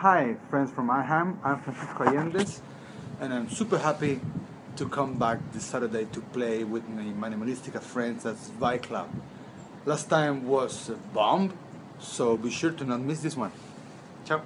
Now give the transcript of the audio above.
Hi, friends from Mannheim. I'm Francisco Allendes, and I'm super happy to come back this Saturday to play with my Minimalistica friends at Vi Club. Last time was a bomb, so be sure to not miss this one. Ciao.